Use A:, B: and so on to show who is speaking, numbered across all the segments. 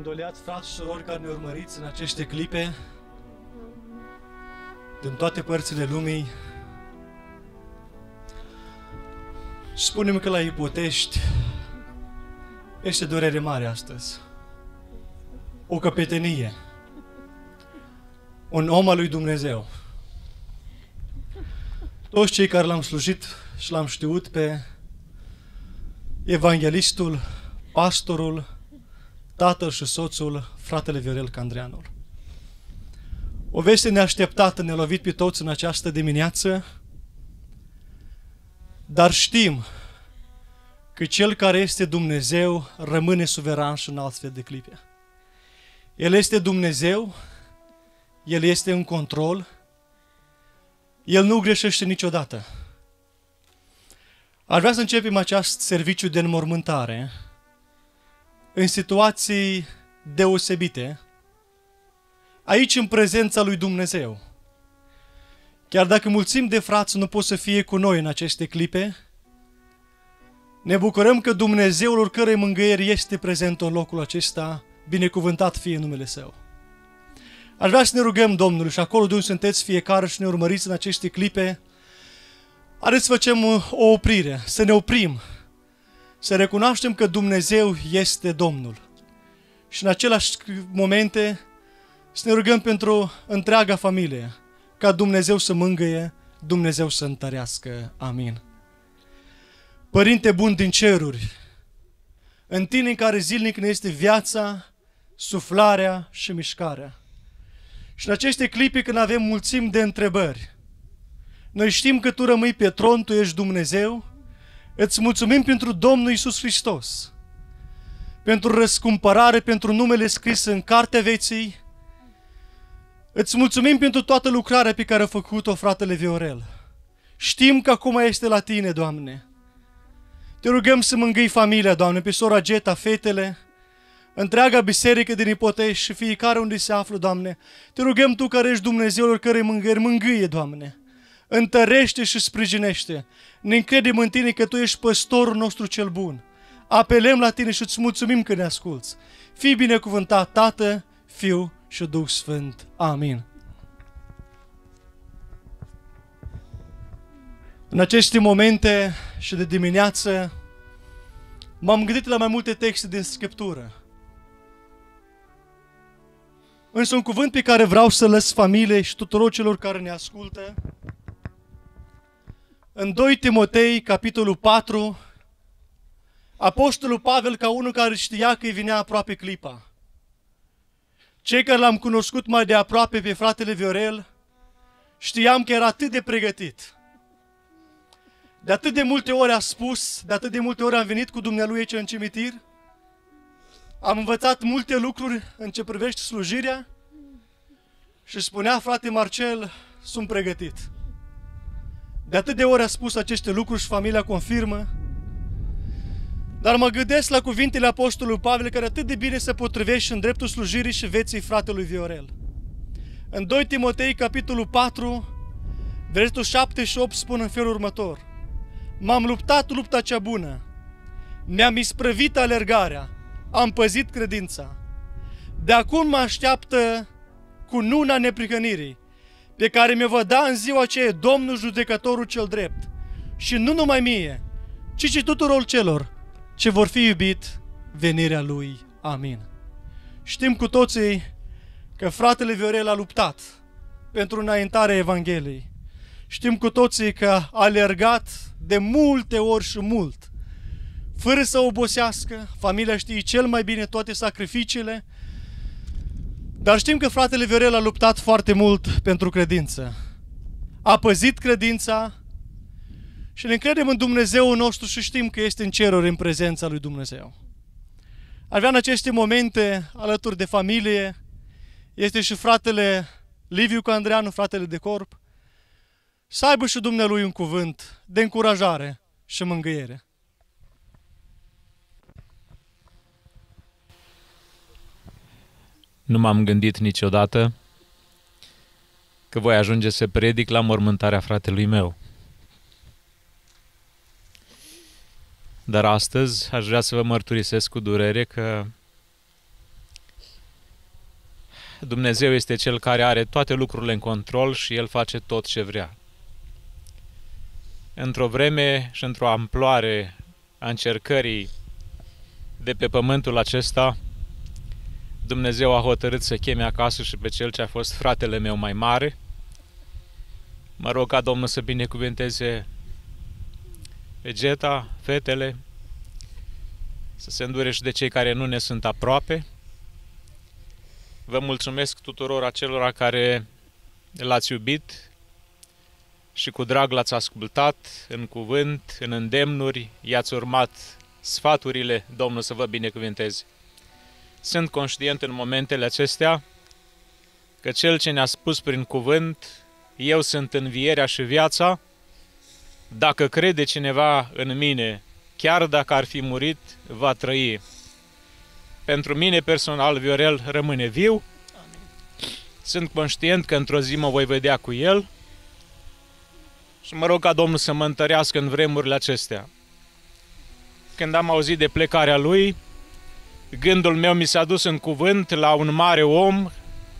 A: îndoliați frați și surori care ne urmăriți în aceste clipe, din toate părțile lumii, spunem că la Ipotești este durere mare astăzi. O căpetenie. Un om al lui Dumnezeu. Toți cei care l-am slujit și l-am știut pe evanghelistul, pastorul, tatăl și soțul, fratele Viorel Candreanul. O veste neașteptată ne-a lovit pe toți în această dimineață, dar știm că Cel care este Dumnezeu rămâne suveran și în altfel de clipe. El este Dumnezeu, El este în control, El nu greșește niciodată. Aș vrea să începem acest serviciu de înmormântare în situații deosebite, aici în prezența lui Dumnezeu. Chiar dacă mulțim de frați nu pot să fie cu noi în aceste clipe, ne bucurăm că Dumnezeul oricărei mângâieri este prezent în locul acesta, binecuvântat fie numele Său. Aș vrea să ne rugăm Domnului și acolo de unde sunteți fiecare și ne urmăriți în aceste clipe, Haideți să facem o oprire, să ne oprim, să recunoaștem că Dumnezeu este Domnul. Și în același momente să ne rugăm pentru întreaga familie, ca Dumnezeu să mângâie, Dumnezeu să întărească. Amin. Părinte bun din ceruri, în tine în care zilnic ne este viața, suflarea și mișcarea. Și în aceste clipe când avem mulțimi de întrebări, noi știm că Tu rămâi pe tron, Tu ești Dumnezeu. Îți mulțumim pentru Domnul Isus Hristos, pentru răscumpărare, pentru numele scris în Cartea Veții. Îți mulțumim pentru toată lucrarea pe care a făcut-o fratele Viorel. Știm că acum este la Tine, Doamne. Te rugăm să mângâi familia, Doamne, pe sora Geta, fetele, întreaga biserică din Ipotești și fiecare unde se află, Doamne. Te rugăm Tu care ești Dumnezeul care mângâie, mângâie, Doamne întărește și sprijinește. Ne încredem în Tine că Tu ești păstorul nostru cel bun. Apelăm la Tine și îți mulțumim că ne asculți. Fii binecuvântat, Tată, Fiu și Duh Sfânt. Amin. În aceste momente și de dimineață m-am gândit la mai multe texte din Scriptură. Însă un cuvânt pe care vreau să lăs familie și tuturor celor care ne ascultă în 2 Timotei, capitolul 4, Apostolul Pavel, ca unul care știa că îi vinea aproape clipa. Cei care l-am cunoscut mai de aproape pe fratele Viorel, știam că era atât de pregătit. De atât de multe ori a spus, de atât de multe ori am venit cu dumnealui aici în cimitir, am învățat multe lucruri în ce privește slujirea și spunea frate Marcel, sunt pregătit. De atât de ori a spus aceste lucruri și familia confirmă. Dar mă gândesc la cuvintele Apostolului Pavel care atât de bine se potrivește în dreptul slujirii și veții fratelui Viorel. În 2 Timotei, capitolul 4, versetul 7 și 8 spun în felul următor. M-am luptat lupta cea bună, mi-am isprăvit alergarea, am păzit credința. De acum mă așteaptă cu nuna neprihănirii, pe care mi-o va da în ziua aceea Domnul judecătorul cel drept. Și nu numai mie, ci și tuturor celor ce vor fi iubit venirea Lui. Amin. Știm cu toții că fratele Viorel a luptat pentru înaintarea Evangheliei. Știm cu toții că a alergat de multe ori și mult, fără să obosească, familia știe cel mai bine toate sacrificiile, dar știm că fratele Viorel a luptat foarte mult pentru credință. A păzit credința și ne încredem în Dumnezeu nostru și știm că este în ceruri în prezența lui Dumnezeu. Avea în aceste momente, alături de familie, este și fratele Liviu Candreanu, fratele de corp, să aibă și Dumnealui un cuvânt de încurajare și mângâiere.
B: Nu m-am gândit niciodată că voi ajunge să predic la mormântarea fratelui meu. Dar astăzi aș vrea să vă mărturisesc cu durere că Dumnezeu este Cel care are toate lucrurile în control și El face tot ce vrea. Într-o vreme și într-o amploare a încercării de pe pământul acesta, Dumnezeu a hotărât să cheme acasă și pe cel ce a fost fratele meu mai mare. Mă rog ca Domnul să binecuvânteze pe Geta, fetele, să se îndure și de cei care nu ne sunt aproape. Vă mulțumesc tuturor acelora care l-ați iubit și cu drag l-ați ascultat în cuvânt, în îndemnuri, i-ați urmat sfaturile, Domnul să vă binecuvânteze. Sunt conștient în momentele acestea că Cel ce ne-a spus prin cuvânt, eu sunt învierea și viața, dacă crede cineva în mine, chiar dacă ar fi murit, va trăi. Pentru mine personal, Viorel rămâne viu. Sunt conștient că într-o zi mă voi vedea cu el și mă rog ca Domnul să mă întărească în vremurile acestea. Când am auzit de plecarea lui, gândul meu mi s-a dus în cuvânt la un mare om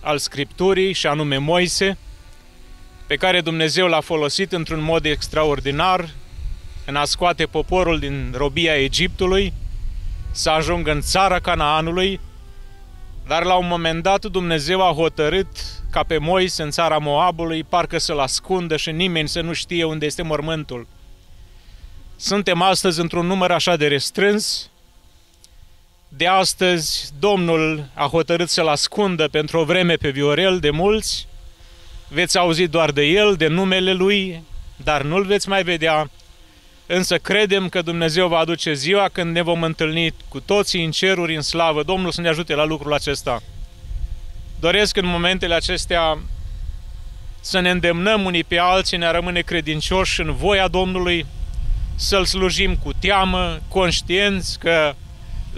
B: al Scripturii și anume Moise, pe care Dumnezeu l-a folosit într-un mod extraordinar în a scoate poporul din robia Egiptului, să ajungă în țara Canaanului, dar la un moment dat Dumnezeu a hotărât ca pe Moise în țara Moabului, parcă să-l ascundă și nimeni să nu știe unde este mormântul. Suntem astăzi într-un număr așa de restrâns, de astăzi Domnul a hotărât să-l ascundă pentru o vreme pe Viorel de mulți, veți auzi doar de el, de numele lui, dar nu-l veți mai vedea, însă credem că Dumnezeu va aduce ziua când ne vom întâlni cu toții în ceruri, în slavă. Domnul să ne ajute la lucrul acesta. Doresc în momentele acestea să ne îndemnăm unii pe alții, ne rămâne credincioși în voia Domnului, să-L slujim cu teamă, conștienți că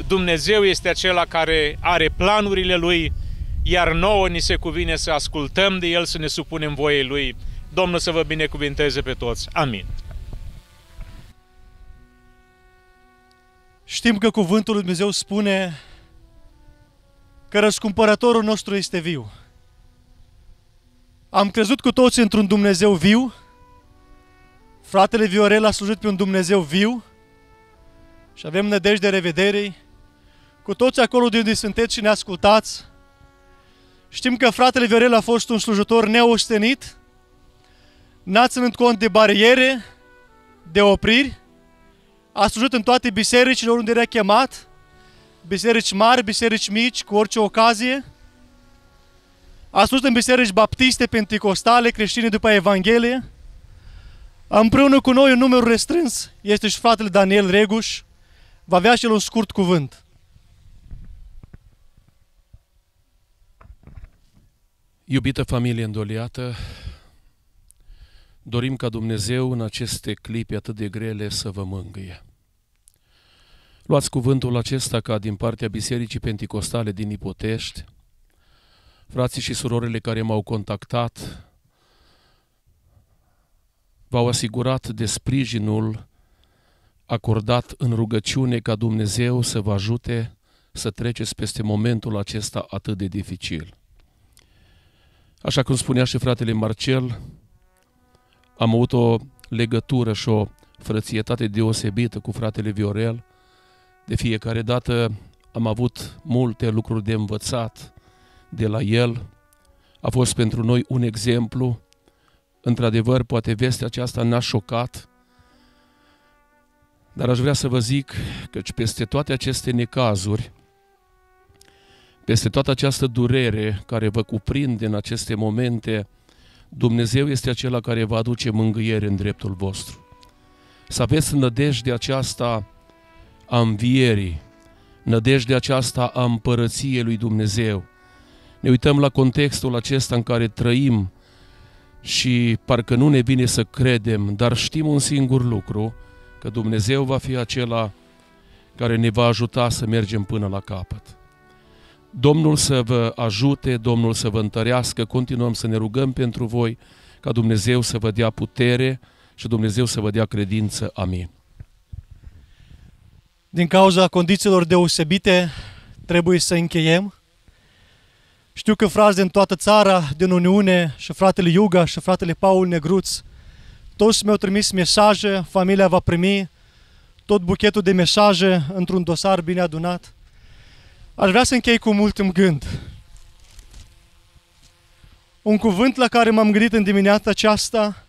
B: Dumnezeu este acela care are planurile Lui, iar nouă ni se cuvine să ascultăm de El, să ne supunem voiei Lui. Domnul să vă binecuvinteze pe toți. Amin.
A: Știm că cuvântul lui Dumnezeu spune că răscumpărătorul nostru este viu. Am crezut cu toți într-un Dumnezeu viu. Fratele Viorel a slujit pe un Dumnezeu viu și avem nădejde revederei. Cu toți acolo de unde sunteți și ne ascultați, știm că fratele Viorel a fost un slujitor neostenit, n-a ținut cont de bariere, de opriri, a slujit în toate bisericile unde era chemat, biserici mari, biserici mici, cu orice ocazie. A slujit în biserici baptiste, pentecostale, creștine după Evanghelie. Împreună cu noi un număr restrâns este și fratele Daniel Reguș. Va avea și el un scurt cuvânt.
C: Iubită familie îndoliată, dorim ca Dumnezeu în aceste clipe atât de grele să vă mângâie. Luați cuvântul acesta ca din partea Bisericii Pentecostale din Ipotești, frații și surorile care m-au contactat v-au asigurat de sprijinul acordat în rugăciune ca Dumnezeu să vă ajute să treceți peste momentul acesta atât de dificil. Așa cum spunea și fratele Marcel, am avut o legătură și o frățietate deosebită cu fratele Viorel. De fiecare dată am avut multe lucruri de învățat de la el. A fost pentru noi un exemplu. Într-adevăr, poate vestea aceasta n-a șocat, dar aș vrea să vă zic că peste toate aceste necazuri, peste toată această durere care vă cuprinde în aceste momente, Dumnezeu este acela care va aduce mângâiere în dreptul vostru. Să aveți nădejde aceasta a învierii, nădejde aceasta a împărăției lui Dumnezeu. Ne uităm la contextul acesta în care trăim și parcă nu ne vine să credem, dar știm un singur lucru, că Dumnezeu va fi acela care ne va ajuta să mergem până la capăt. Domnul să vă ajute, Domnul să vă întărească, continuăm să ne rugăm pentru voi, ca Dumnezeu să vă dea putere și Dumnezeu să vă dea credință. Amin.
D: din cauza condițiilor deosebite, trebuie să încheiem. Știu că frați din toată țara, din Uniune, și fratele Iuga și fratele Paul Negruț, toți mi-au trimis mesaje, familia va primi tot buchetul de mesaje într-un dosar bine adunat. Aș vrea să închei cu un ultim gând. Un cuvânt la care m-am gândit în dimineața aceasta,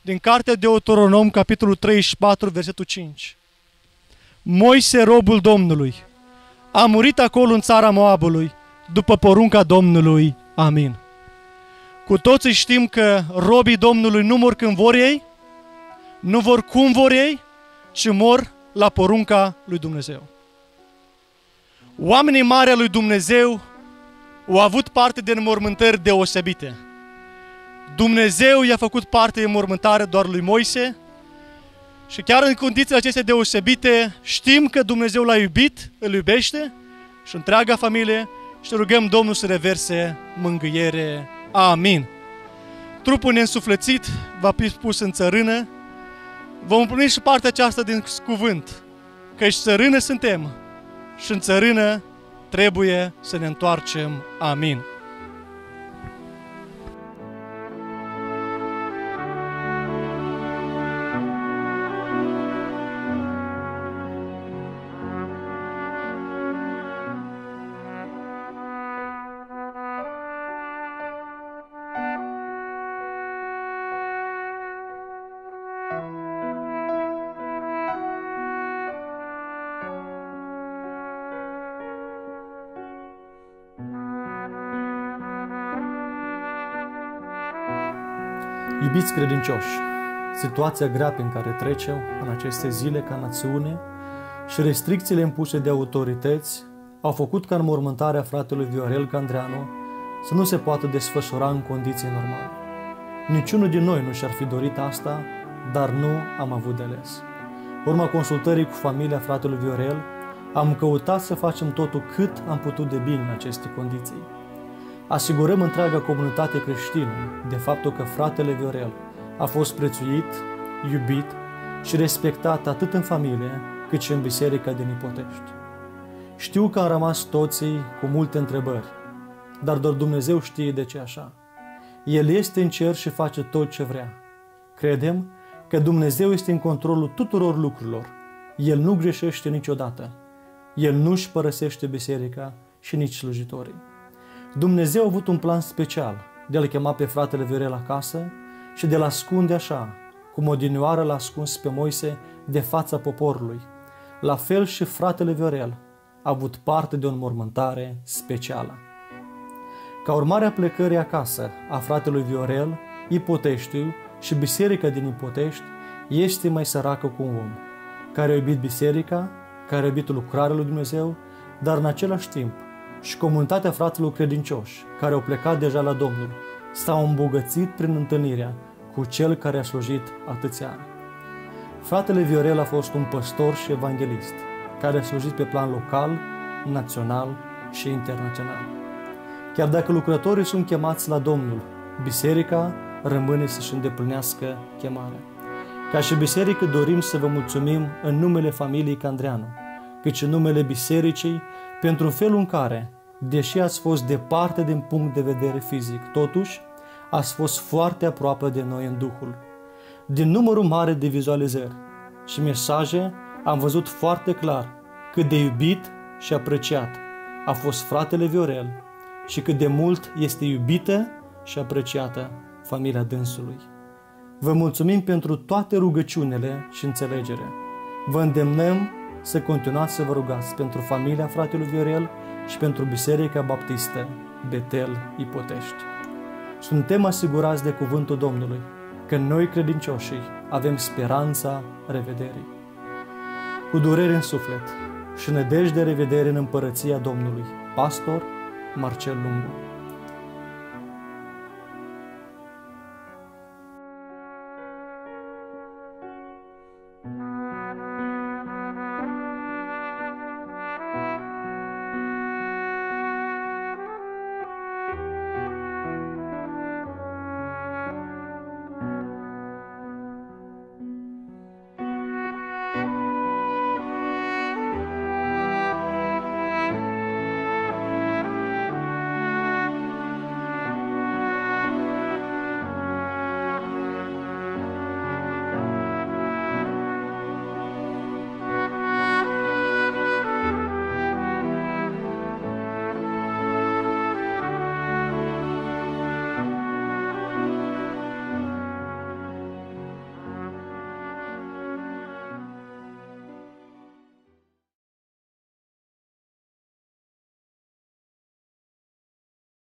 D: din cartea de Autoronom, capitolul 34, versetul 5. Moise, robul Domnului, a murit acolo în țara Moabului, după porunca Domnului. Amin. Cu toții știm că robii Domnului nu mor când vor ei, nu vor cum vor ei, ci mor la porunca lui Dumnezeu. Oamenii mari al lui Dumnezeu au avut parte de înmormântări deosebite. Dumnezeu i-a făcut parte de înmormântare doar lui Moise și chiar în condițiile acestea deosebite știm că Dumnezeu l-a iubit, îl iubește și întreaga familie și rugăm Domnul să reverse mângâiere. Amin. Trupul neînsuflețit va fi pus în țărână. Vom împlini și partea aceasta din cuvânt, că și țărână suntem și în țărână trebuie să ne întoarcem. Amin.
A: Iubiți credincioși, situația grea prin care trecem în aceste zile ca națiune și restricțiile impuse de autorități au făcut ca înmormântarea fratelui Viorel Candreanu să nu se poată desfășura în condiții normale. Niciunul din noi nu și-ar fi dorit asta, dar nu am avut de ales. Urma consultării cu familia fratelui Viorel, am căutat să facem totul cât am putut de bine în aceste condiții asigurăm întreaga comunitate creștină de faptul că fratele Viorel a fost prețuit, iubit și respectat atât în familie cât și în biserica din Ipotești. Știu că am rămas toții cu multe întrebări, dar doar Dumnezeu știe de ce așa. El este în cer și face tot ce vrea. Credem că Dumnezeu este în controlul tuturor lucrurilor. El nu greșește niciodată. El nu își părăsește biserica și nici slujitorii. Dumnezeu a avut un plan special de a-l chema pe fratele Viorel acasă și de a-l ascunde așa, cum odinioară l-a ascuns pe Moise de fața poporului. La fel și fratele Viorel a avut parte de o înmormântare specială. Ca urmare a plecării acasă a fratelui Viorel, Ipoteștiu și biserica din Ipotești este mai săracă cu un om, care a iubit biserica, care a iubit lucrarea lui Dumnezeu, dar în același timp și comunitatea fraților credincioși, care au plecat deja la Domnul, s-au îmbogățit prin întâlnirea cu cel care a slujit atâția ani. Fratele Viorel a fost un păstor și evanghelist, care a slujit pe plan local, național și internațional. Chiar dacă lucrătorii sunt chemați la Domnul, biserica rămâne să-și îndeplinească chemarea. Ca și biserică dorim să vă mulțumim în numele familiei Candreanu, cât și în numele bisericii pentru felul în care, deși ați fost departe din punct de vedere fizic, totuși ați fost foarte aproape de noi în Duhul. Din numărul mare de vizualizări și mesaje am văzut foarte clar cât de iubit și apreciat a fost fratele Viorel și cât de mult este iubită și apreciată familia dânsului. Vă mulțumim pentru toate rugăciunile și înțelegere. Vă îndemnăm să continuați să vă rugați pentru familia fratelui Viorel și pentru Biserica Baptistă Betel Ipotești. Suntem asigurați de cuvântul Domnului că noi credincioșii avem speranța revederii. Cu durere în suflet și nădejde de revedere în împărăția Domnului, pastor Marcel Lungu.